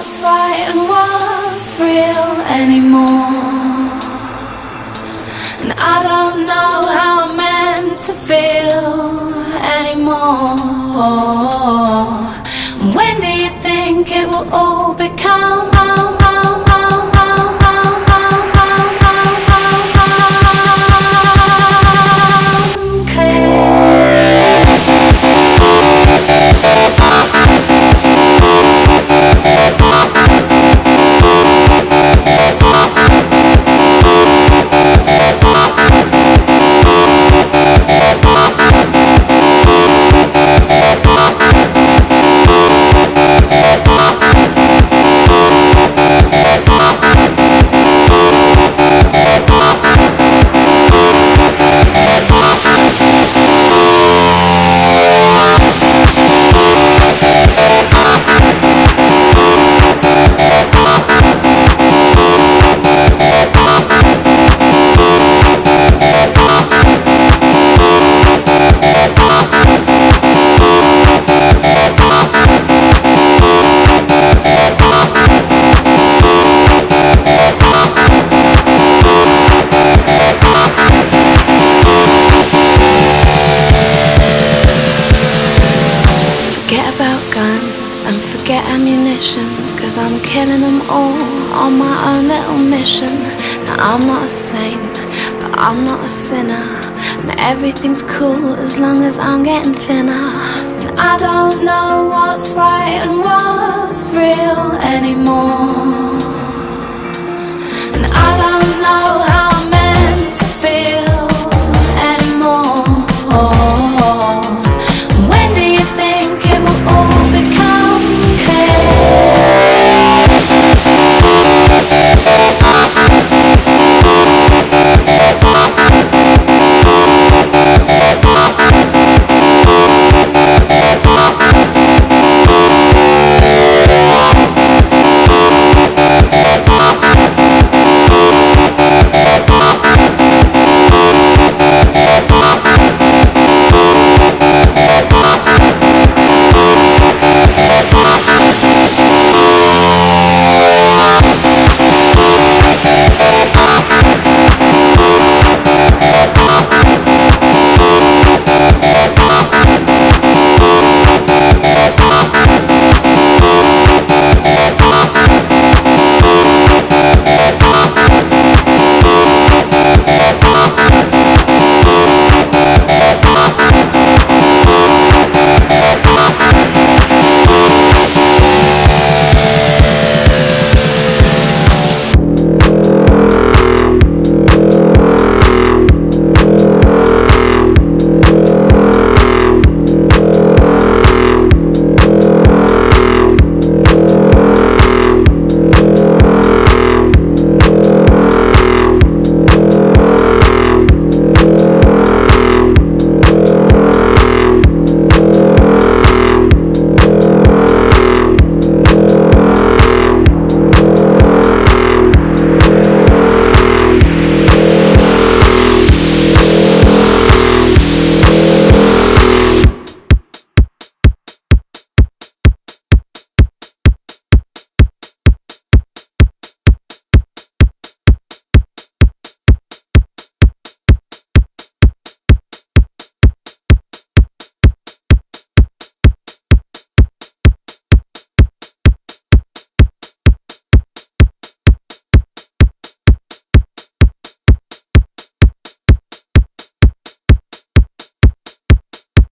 what's right and what's real anymore. And I don't know how I'm meant to feel anymore. When do you think it will all become? And ammunition Cause I'm killing them all on my own little mission. Now I'm not a saint, but I'm not a sinner. And everything's cool as long as I'm getting thinner. And I don't know what's right and what's real anymore